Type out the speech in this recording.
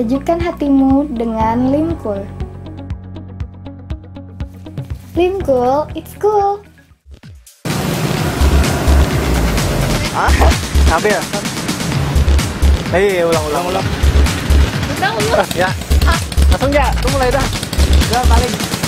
Sejukkan hatimu dengan limkul. Limkul, it's cool. Ah, ambil. Ya? Hei, ulang ulang ulang. Ulang, ulang. Ya. Langsung ya, tuh mulai dah. Udah balik.